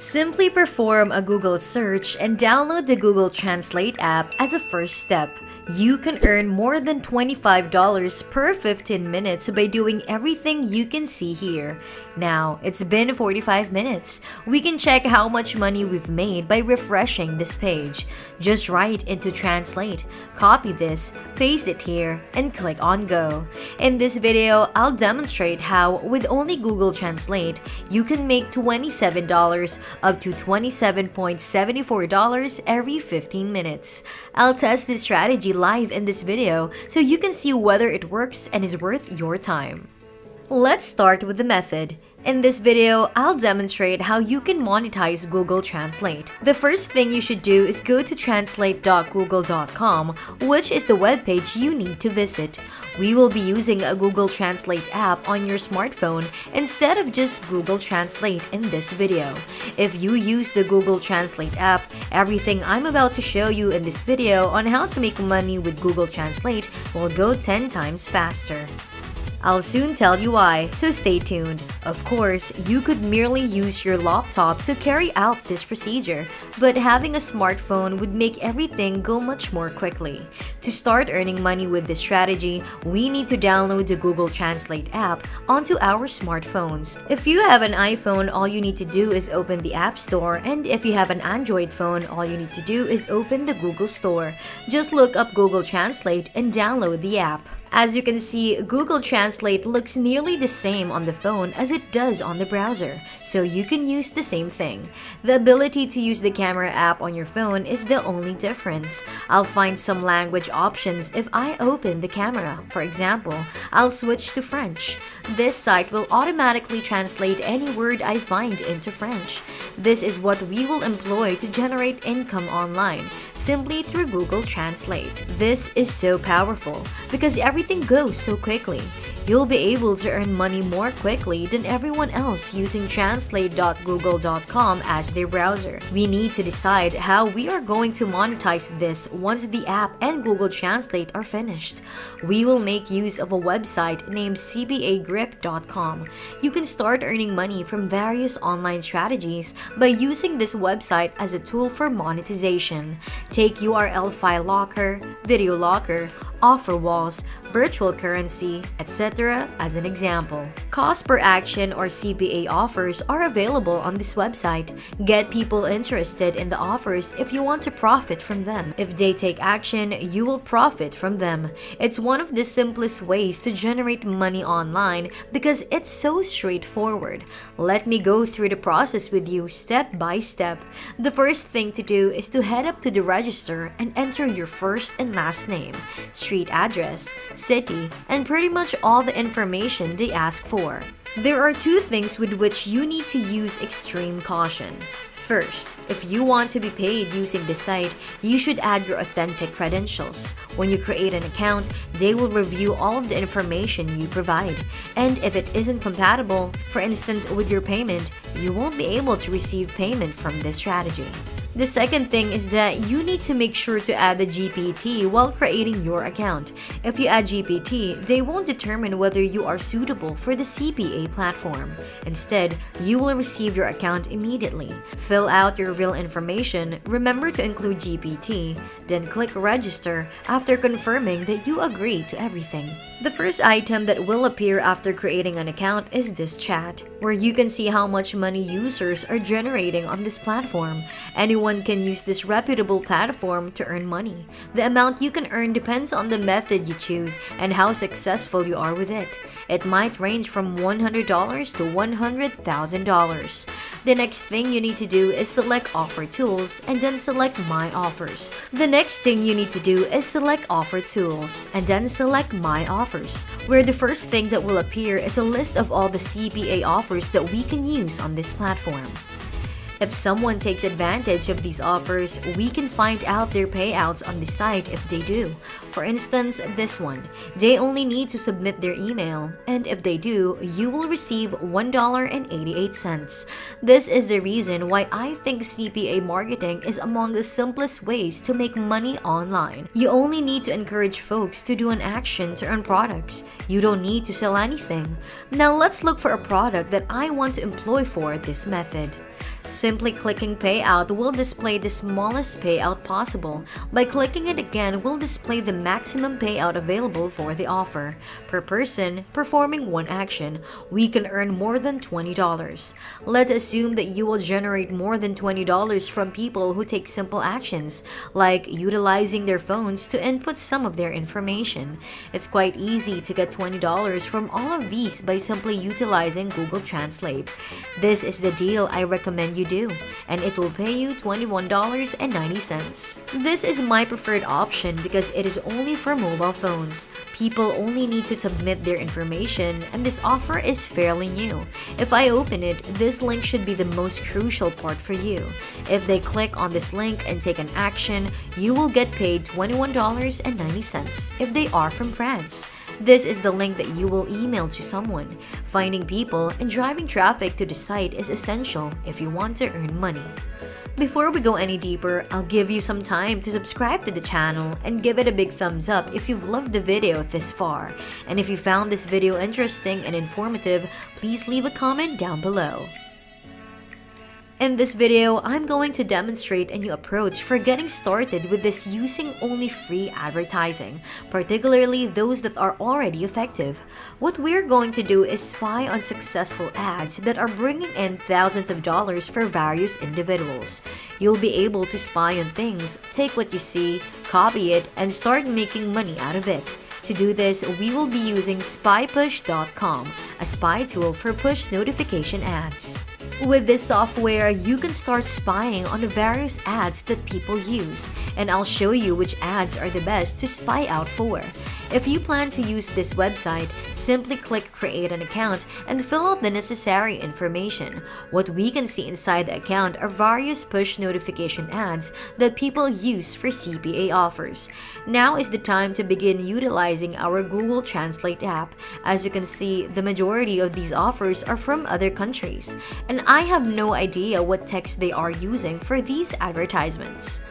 Simply perform a Google search and download the Google Translate app as a first step. You can earn more than $25 per 15 minutes by doing everything you can see here. Now, it's been 45 minutes. We can check how much money we've made by refreshing this page. Just write into Translate, copy this, paste it here, and click on Go. In this video, I'll demonstrate how, with only Google Translate, you can make $27 up to $27.74 every 15 minutes. I'll test this strategy live in this video so you can see whether it works and is worth your time. Let's start with the method. In this video, I'll demonstrate how you can monetize Google Translate. The first thing you should do is go to translate.google.com, which is the webpage you need to visit. We will be using a Google Translate app on your smartphone instead of just Google Translate in this video. If you use the Google Translate app, everything I'm about to show you in this video on how to make money with Google Translate will go 10 times faster. I'll soon tell you why, so stay tuned. Of course, you could merely use your laptop to carry out this procedure, but having a smartphone would make everything go much more quickly. To start earning money with this strategy, we need to download the Google Translate app onto our smartphones. If you have an iPhone, all you need to do is open the App Store, and if you have an Android phone, all you need to do is open the Google Store. Just look up Google Translate and download the app. As you can see, Google Translate looks nearly the same on the phone as it does on the browser, so you can use the same thing. The ability to use the camera app on your phone is the only difference. I'll find some language options if I open the camera. For example, I'll switch to French. This site will automatically translate any word I find into French. This is what we will employ to generate income online, simply through Google Translate. This is so powerful because everything goes so quickly. You'll be able to earn money more quickly than everyone else using translate.google.com as their browser. We need to decide how we are going to monetize this once the app and Google Translate are finished. We will make use of a website named cpagrip.com. You can start earning money from various online strategies by using this website as a tool for monetization. Take URL file locker, video locker, offer walls, virtual currency, etc. as an example. Cost per action or CPA offers are available on this website. Get people interested in the offers if you want to profit from them. If they take action, you will profit from them. It's one of the simplest ways to generate money online because it's so straightforward. Let me go through the process with you step by step. The first thing to do is to head up to the register and enter your first and last name, street address, city, and pretty much all the information they ask for. There are two things with which you need to use extreme caution. First, if you want to be paid using the site, you should add your authentic credentials. When you create an account, they will review all of the information you provide. And if it isn't compatible, for instance with your payment, you won't be able to receive payment from this strategy. The second thing is that you need to make sure to add the GPT while creating your account. If you add GPT, they won't determine whether you are suitable for the CPA platform. Instead, you will receive your account immediately. Fill out your real information, remember to include GPT, then click register after confirming that you agree to everything. The first item that will appear after creating an account is this chat, where you can see how much money users are generating on this platform. Anyone can use this reputable platform to earn money. The amount you can earn depends on the method you choose and how successful you are with it. It might range from $100 to $100,000. The next thing you need to do is select Offer Tools and then select My Offers. The next thing you need to do is select Offer Tools and then select My Offers, where the first thing that will appear is a list of all the CPA offers that we can use on this platform. If someone takes advantage of these offers, we can find out their payouts on the site if they do. For instance, this one. They only need to submit their email, and if they do, you will receive $1.88. This is the reason why I think CPA marketing is among the simplest ways to make money online. You only need to encourage folks to do an action to earn products. You don't need to sell anything. Now let's look for a product that I want to employ for this method. Simply clicking payout will display the smallest payout possible. By clicking it again will display the maximum payout available for the offer. Per person, performing one action, we can earn more than $20. Let's assume that you will generate more than $20 from people who take simple actions, like utilizing their phones to input some of their information. It's quite easy to get $20 from all of these by simply utilizing Google Translate. This is the deal I recommend you do, and it will pay you $21.90. This is my preferred option because it is only for mobile phones. People only need to submit their information, and this offer is fairly new. If I open it, this link should be the most crucial part for you. If they click on this link and take an action, you will get paid $21.90 if they are from France. This is the link that you will email to someone. Finding people and driving traffic to the site is essential if you want to earn money. Before we go any deeper, I'll give you some time to subscribe to the channel and give it a big thumbs up if you've loved the video this far. And if you found this video interesting and informative, please leave a comment down below. In this video, I'm going to demonstrate a new approach for getting started with this using only free advertising, particularly those that are already effective. What we're going to do is spy on successful ads that are bringing in thousands of dollars for various individuals. You'll be able to spy on things, take what you see, copy it, and start making money out of it. To do this, we will be using spypush.com, a spy tool for push notification ads. With this software, you can start spying on the various ads that people use, and I'll show you which ads are the best to spy out for. If you plan to use this website, simply click create an account and fill out the necessary information. What we can see inside the account are various push notification ads that people use for CPA offers. Now is the time to begin utilizing our Google Translate app. As you can see, the majority of these offers are from other countries, and I have no idea what text they are using for these advertisements.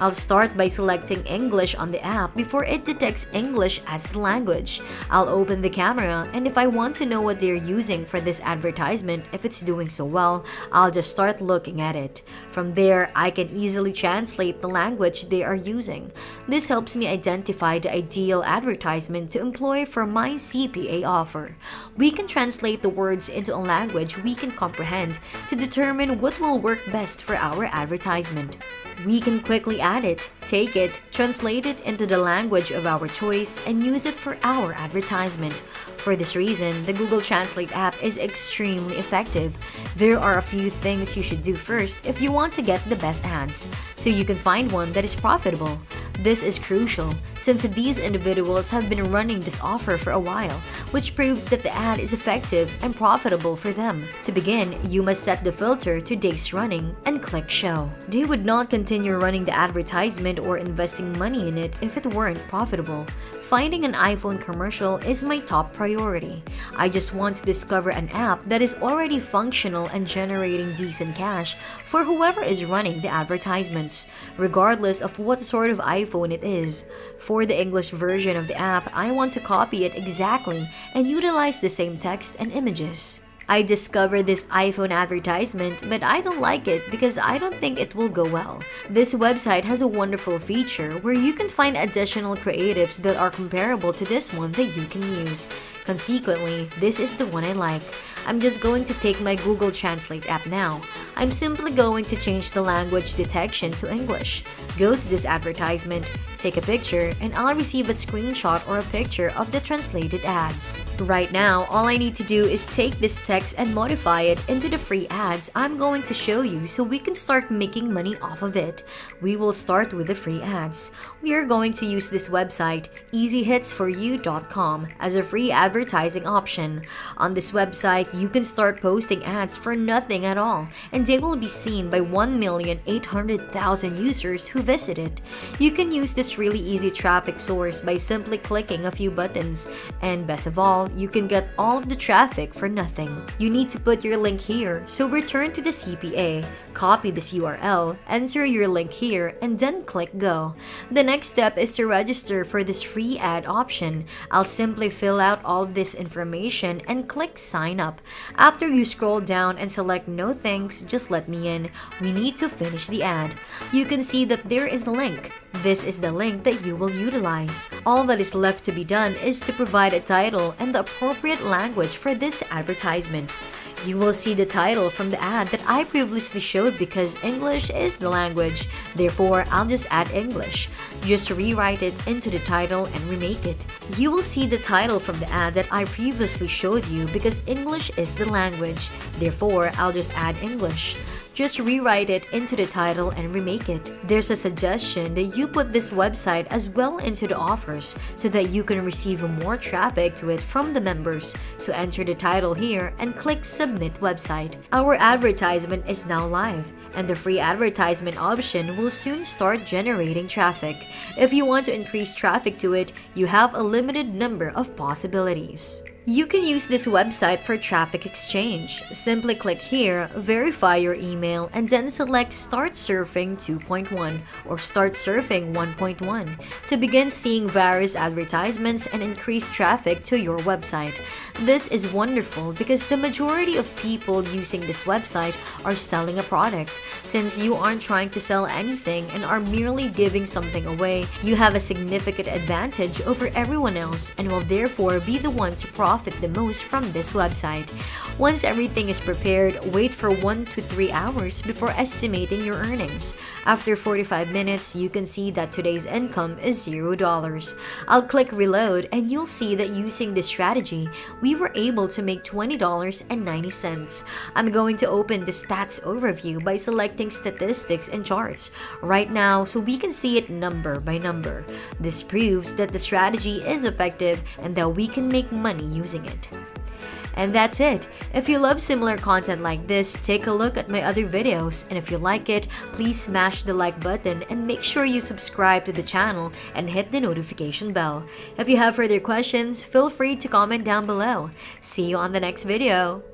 I'll start by selecting English on the app before it detects English as the language. I'll open the camera and if I want to know what they're using for this advertisement, if it's doing so well, I'll just start looking at it. From there, I can easily translate the language they are using. This helps me identify the ideal advertisement to employ for my CPA offer. We can translate the words into a language we can comprehend to determine what will work best for our advertisement. We can quickly add it, take it, translate it into the language of our choice, and use it for our advertisement. For this reason, the Google Translate app is extremely effective. There are a few things you should do first if you want to get the best ads, so you can find one that is profitable. This is crucial since these individuals have been running this offer for a while, which proves that the ad is effective and profitable for them. To begin, you must set the filter to days running and click show. They would not continue running the advertisement or investing money in it if it weren't profitable. Finding an iPhone commercial is my top priority. I just want to discover an app that is already functional and generating decent cash for whoever is running the advertisements, regardless of what sort of iPhone it is. For the English version of the app, I want to copy it exactly and utilize the same text and images. I discovered this iPhone advertisement, but I don't like it because I don't think it will go well. This website has a wonderful feature where you can find additional creatives that are comparable to this one that you can use. Consequently, this is the one I like. I'm just going to take my Google Translate app now. I'm simply going to change the language detection to English. Go to this advertisement, take a picture, and I'll receive a screenshot or a picture of the translated ads. Right now, all I need to do is take this text and modify it into the free ads I'm going to show you so we can start making money off of it. We will start with the free ads. We are going to use this website, easyhitsforyou.com, as a free advertising option. On this website, you can start posting ads for nothing at all, and they will be seen by 1,800,000 users who visit it. You can use this really easy traffic source by simply clicking a few buttons, and best of all, you can get all of the traffic for nothing. You need to put your link here, so return to the CPA, copy this URL, enter your link here, and then click go. The next step is to register for this free ad option. I'll simply fill out all of this information and click sign up. After you scroll down and select no thanks, just let me in, we need to finish the ad. You can see that there is the link. This is the link that you will utilize. All that is left to be done is to provide a title and the appropriate language for this advertisement. You will see the title from the ad that I previously showed because English is the language. Therefore, I'll just add English. Just rewrite it into the title and remake it. You will see the title from the ad that I previously showed you because English is the language. Therefore, I'll just add English. Just rewrite it into the title and remake it. There's a suggestion that you put this website as well into the offers so that you can receive more traffic to it from the members. So enter the title here and click submit website. Our advertisement is now live and the free advertisement option will soon start generating traffic. If you want to increase traffic to it, you have a limited number of possibilities. You can use this website for traffic exchange. Simply click here, verify your email, and then select Start Surfing 2.1 or Start Surfing 1.1 to begin seeing various advertisements and increase traffic to your website. This is wonderful because the majority of people using this website are selling a product. Since you aren't trying to sell anything and are merely giving something away, you have a significant advantage over everyone else and will therefore be the one to profit profit the most from this website. Once everything is prepared, wait for 1 to 3 hours before estimating your earnings. After 45 minutes, you can see that today's income is $0. I'll click reload and you'll see that using this strategy, we were able to make $20.90. I'm going to open the stats overview by selecting statistics and charts right now so we can see it number by number. This proves that the strategy is effective and that we can make money using it. And that's it. If you love similar content like this, take a look at my other videos. And if you like it, please smash the like button and make sure you subscribe to the channel and hit the notification bell. If you have further questions, feel free to comment down below. See you on the next video.